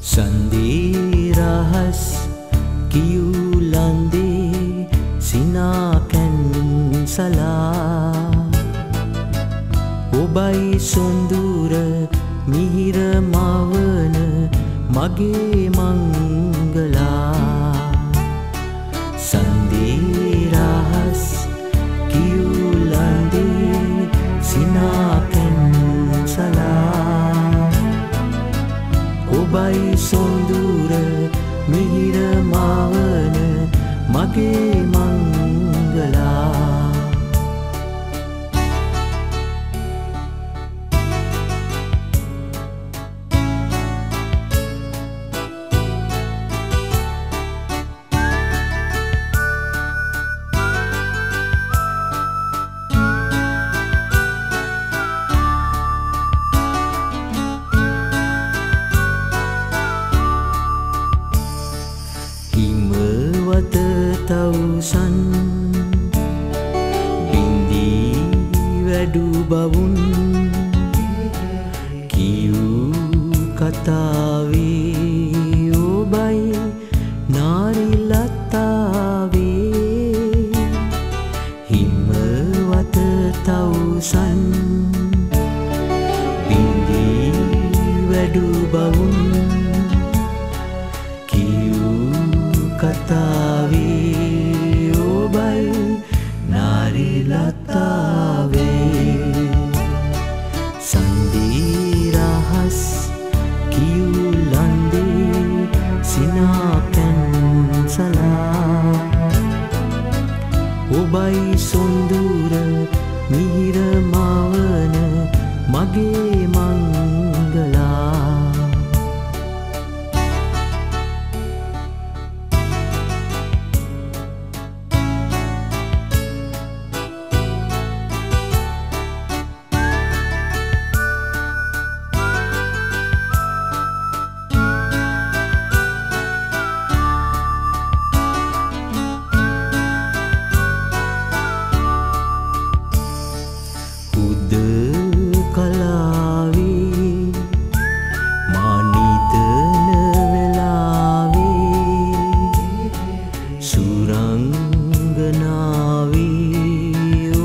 සන්දී රහස් කියුලන්දේ සිනාකැන් සලා. ඔබයි සොන්දුර මිහිර මවන මගේ මං මිහිර මවන මගේ බවුන් කියූ කතාවේ ඔබයි නාරිලත්තාවේ හිමවත තවුසන් බින්දී වැඩු බවුන් කියූ කතාවේ ඔබයි නාරිලතාවේ ඔබයි සුරංගනාවේ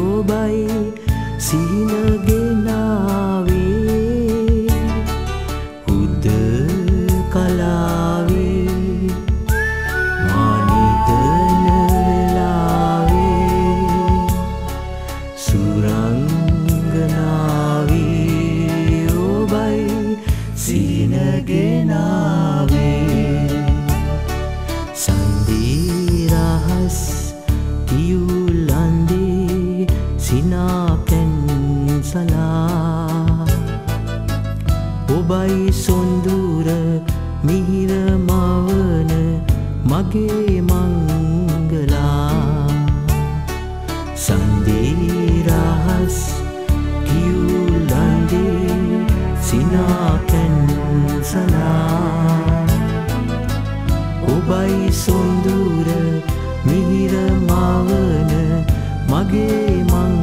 ඔබයි සිනගෙනාවේ හුද කලාවේ මානිතන වෙලාවේ. සුරංගනාවේ ඔබයි සිනගෙනාවේ කිව්ලන්දේ සිනාකැන් සලා. ඔබයි සොන්දුර මිහිර මවන මගේ මංගලා. සන්දීරහස් කිව්ලන්දේ සිනාකැන් සලා. ඔබයි සොන්දුර මිහිර මවන මගේ මංගලා.